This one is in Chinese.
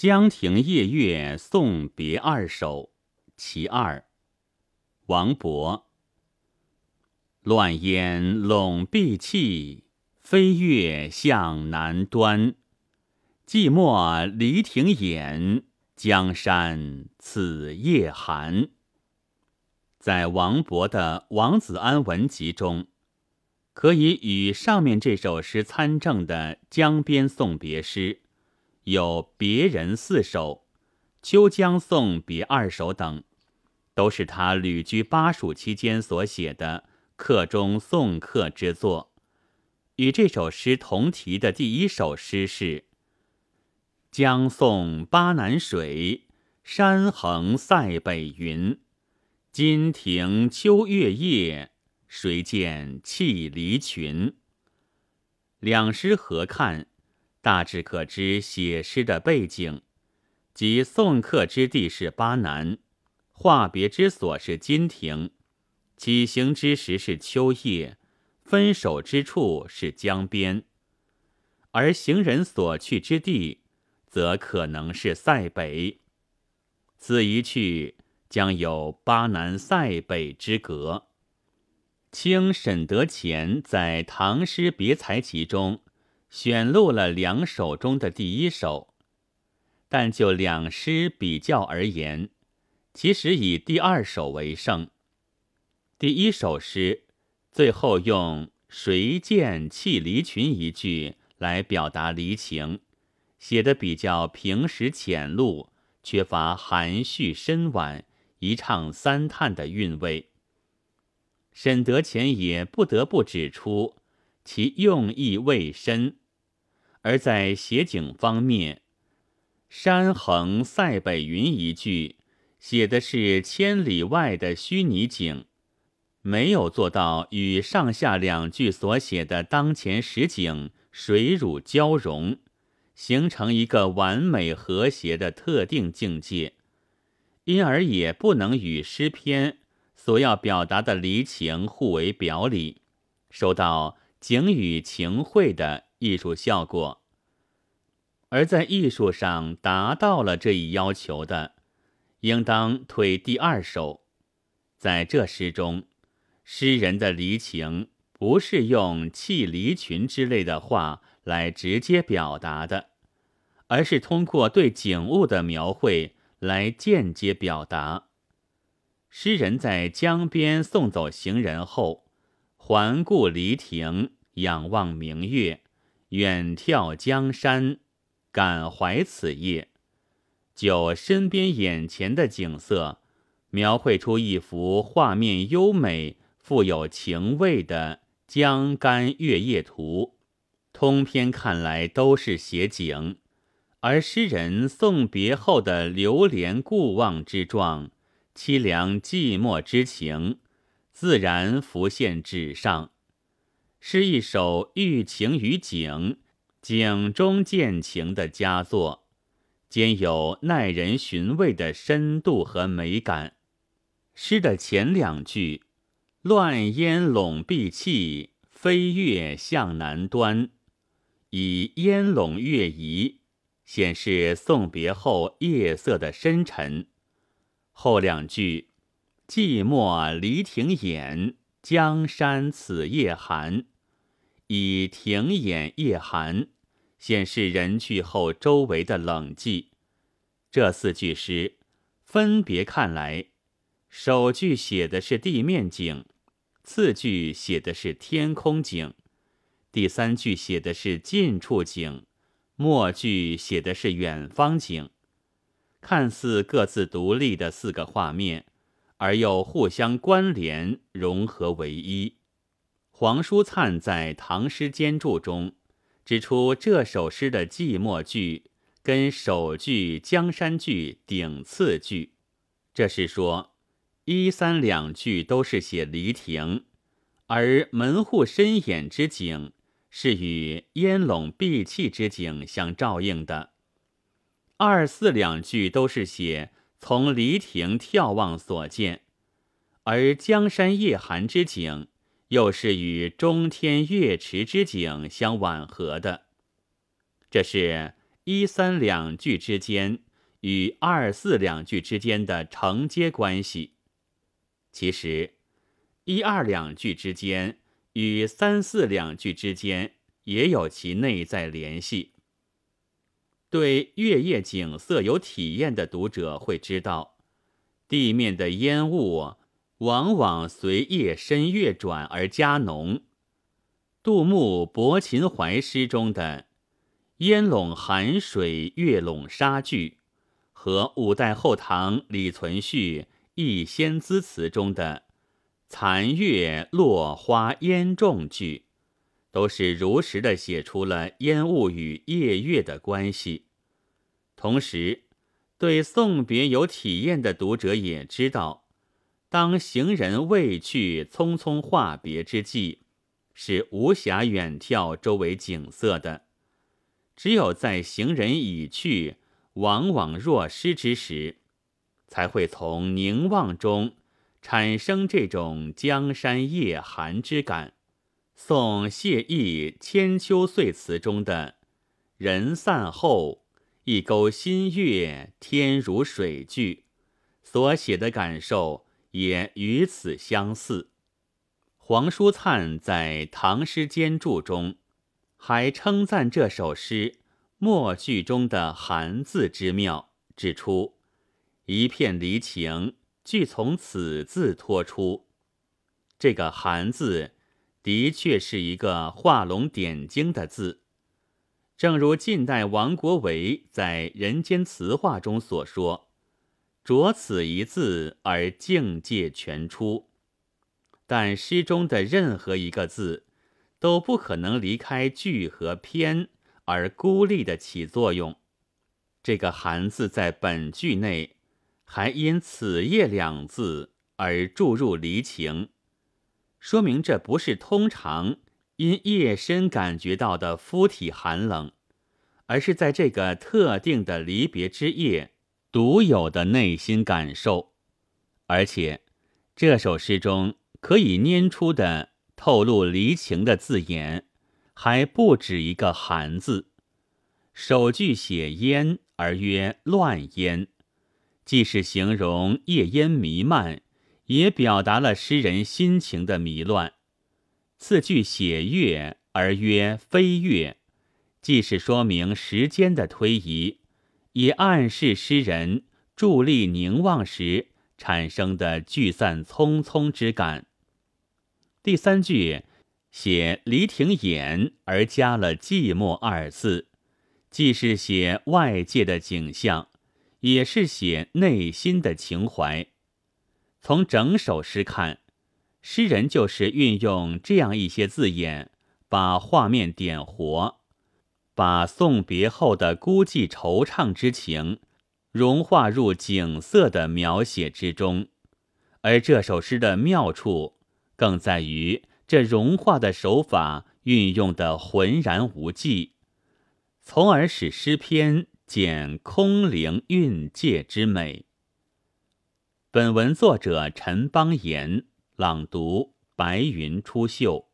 江亭夜月送别二首其二，王勃。乱烟笼碧气，飞月向南端。寂寞离亭掩，江山此夜寒。在王勃的《王子安文集》中，可以与上面这首诗参政的江边送别诗。有《别人》四首，《秋江送别》二首等，都是他旅居巴蜀期间所写的客中送客之作。与这首诗同题的第一首诗是：“江送巴南水，山横塞北云。金庭秋月夜，谁见弃离群？”两诗合看。大致可知写诗的背景，即送客之地是巴南，话别之所是金亭，起行之时是秋夜，分手之处是江边，而行人所去之地，则可能是塞北。此一去，将有巴南塞北之隔。清沈德潜在《唐诗别才集》中。选录了两首中的第一首，但就两诗比较而言，其实以第二首为胜。第一首诗最后用“谁见弃离群”一句来表达离情，写的比较平实浅露，缺乏含蓄深婉、一唱三叹的韵味。沈德潜也不得不指出其用意未深。而在写景方面，“山横塞北云”一句写的是千里外的虚拟景，没有做到与上下两句所写的当前实景水乳交融，形成一个完美和谐的特定境界，因而也不能与诗篇所要表达的离情互为表里，收到景与情会的。艺术效果，而在艺术上达到了这一要求的，应当推第二首。在这诗中，诗人的离情不是用弃离群之类的话来直接表达的，而是通过对景物的描绘来间接表达。诗人在江边送走行人后，环顾离亭，仰望明月。远眺江山，感怀此夜，就身边眼前的景色，描绘出一幅画面优美、富有情味的江干月夜图。通篇看来都是写景，而诗人送别后的流连顾望之状、凄凉寂寞之情，自然浮现纸上。是一首寓情于景、景中见情的佳作，兼有耐人寻味的深度和美感。诗的前两句“乱烟笼碧气，飞月向南端”，以烟笼月移，显示送别后夜色的深沉；后两句“寂寞离亭掩，江山此夜寒”。以庭掩夜寒，显示人去后周围的冷寂。这四句诗分别看来，首句写的是地面景，次句写的是天空景，第三句写的是近处景，末句写的是远方景。看似各自独立的四个画面，而又互相关联，融合为一。黄叔灿在《唐诗兼注》中指出，这首诗的寂寞句跟首句江山句顶次句，这是说一三两句都是写离亭，而门户深掩之景是与烟笼闭气之景相照应的；二四两句都是写从离亭眺望所见，而江山夜寒之景。又是与中天月池之景相吻合的，这是一三两句之间与二四两句之间的承接关系。其实，一二两句之间与三四两句之间也有其内在联系。对月夜景色有体验的读者会知道，地面的烟雾往往随夜深月转而加浓。杜牧《泊秦淮》诗中的“烟笼寒水，月笼沙句”，和五代后唐李存勖《忆仙姿词》中的“残月落花烟重句”。都是如实的写出了烟雾与夜月的关系，同时，对送别有体验的读者也知道，当行人未去、匆匆话别之际，是无暇远眺周围景色的；只有在行人已去、往往若失之时，才会从凝望中产生这种江山夜寒之感。宋谢意《千秋岁》词中的“人散后，一钩新月，天如水”句，所写的感受也与此相似。黄叔灿在《唐诗兼注》中还称赞这首诗末句中的“寒”字之妙，指出一片离情俱从此字托出。这个“寒”字。的确是一个画龙点睛的字，正如近代王国维在《人间词话》中所说：“着此一字而境界全出。”但诗中的任何一个字，都不可能离开句和篇而孤立的起作用。这个“寒”字在本句内，还因“此夜”两字而注入离情。说明这不是通常因夜深感觉到的肤体寒冷，而是在这个特定的离别之夜独有的内心感受。而且，这首诗中可以拈出的透露离情的字眼，还不止一个“寒”字。首句写烟而曰乱烟，既是形容夜烟弥漫。也表达了诗人心情的迷乱。次句写月而曰飞月，既是说明时间的推移，以暗示诗人伫立凝望时产生的聚散匆匆之感。第三句写离亭眼而加了寂寞二字，既是写外界的景象，也是写内心的情怀。从整首诗看，诗人就是运用这样一些字眼，把画面点活，把送别后的孤寂惆怅之情融化入景色的描写之中。而这首诗的妙处，更在于这融化的手法运用的浑然无际，从而使诗篇减空灵蕴藉之美。本文作者陈邦彦朗读：白云出岫。